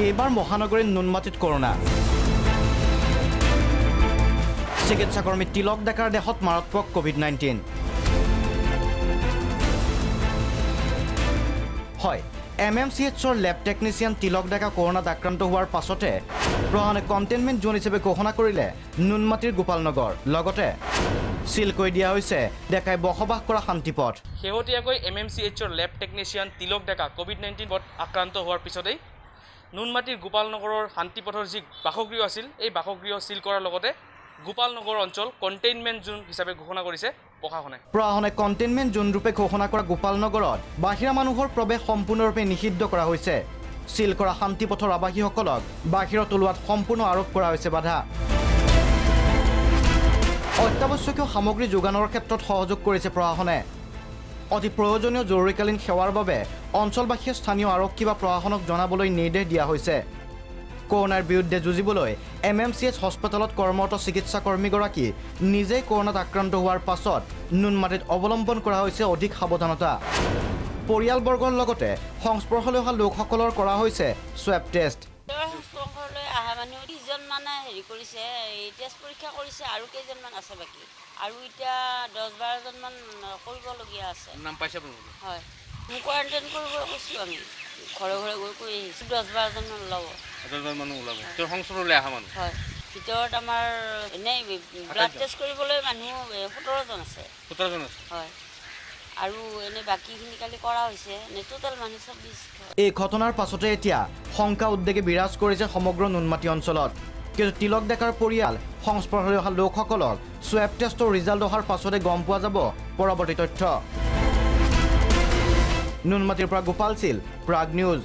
এইবাৰ মহানগৰীৰ নুনমাটিত কৰোণা চিকিৎসাকৰ্মী তিলক ডেকাৰ দেহত মাৰাত্মক ক'ভিড নাইণ্টিন হয় এম এম চি এইচৰ লেব টেকনিচিয়ান তিলক ডেকা কৰোণাত আক্ৰান্ত হোৱাৰ পাছতে প্ৰশাসনে কণ্টেইনমেণ্ট জ'ন হিচাপে ঘোষণা কৰিলে নুনমাটিৰ গোপালনগৰ। লগতে চিল কৰি দিয়া হৈছে ডেকাই বসবাস কৰা শান্তিপথ। শেহতীয়াকৈ এম এম চি এইচৰ lab technician Tilak Deka COVID নাইণ্টিনত আক্ৰান্ত হোৱাৰ পিছতেই নুনমাটিৰ গোপালনগৰৰ শান্তিপথৰ যি বাসগৃহ আছিল এই বাসগৃহ চিল কৰাৰ লগতে গোপালনগৰ অঞ্চল কণ্টেইনমেণ্ট জোন হিচাপে ঘোষণা কৰিছে প্ৰশাসনে। প্ৰশাসনে কণ্টেইনমেণ্ট জোনৰূপে ঘোষণা কৰা গোপালনগৰত বাহিৰা মানুহৰ প্ৰৱেশ সম্পূৰ্ণৰূপে নিষিদ্ধ কৰা হৈছে। চিল কৰা শান্তিপথৰ আৱাসীসকলক বাহিৰত ওলোৱাত সম্পূৰ্ণ আৰোপ কৰা হৈছে বাধা। অত্যাৱশ্যকীয় সামগ্ৰী যোগানৰ ক্ষেত্ৰত সহযোগ কৰিছে প্ৰশাসনে। অতি প্ৰয়োজনীয় জৰুৰীকালীন সেৱাৰ বাবে অঞ্চলবাসীয়ে স্থানীয় আৰক্ষী বা প্ৰশাসনক জনাবলৈ নিৰ্দেশ দিয়া হৈছে। কৰোণাৰ বিৰুদ্ধে যুঁজিবলৈ এম এম চি এইচ হস্পিটেলত কৰ্মৰত চিকিৎসাকৰ্মীগৰাকী নিজেই কৰোণাত আক্ৰান্ত হোৱাৰ পাছত নুনমাটিত অৱলম্বন কৰা হৈছে অধিক সাৱধানতা। পৰিয়ালবৰ্গৰ লগতে সংস্পৰ্শলৈ অহা লোকসকলৰ কৰা হৈছে ছুৱেব টেষ্ট। মানে হেৰি কৰিছে এই টেষ্ট পৰীক্ষা কৰিছে আৰু কেইজনমান আছে বাকী। আৰু এতিয়া দহ বাৰজনমান কৰিবলগীয়া আছে। নাম পাইছে আপোনালোকে? হয়। মোক কোৱাৰেণ্টাইন কৰিব কৈছোঁ আমি। ঘৰে ঘৰে গৈ কৰি আহিছোঁ দহ বাৰজনমান ওলাব। এজনমান মানুহ ওলাব। তেওঁৰ সংস্পৰ্শলৈ অহা মানুহ? হয়। ভিতৰত আমাৰ এনেই ব্লাড টেষ্ট কৰিবলৈ মানুহ সোতৰজন আছে। সোতৰজন আছে? হয়। আৰু এনেই বাকীখিনি কালি কৰা হৈছে এনেই টোটেল মানুহ চৌব্বিছ এই ঘটনাৰ পাছতে এতিয়া শংকা উদ্বেগে বিৰাজ কৰিছে সমগ্ৰ নুনমাটি অঞ্চলত। কিন্তু তিলক ডেকাৰ পৰিয়াল সংস্পৰ্শলৈ অহা লোকসকলক ছুৱেব টেষ্টৰ ৰিজাল্ট অহাৰ পাছতে গম পোৱা যাব পৰৱৰ্তী তথ্য। নুনমাটিৰ পৰা গোপাল চিল প্ৰাগ নিউজ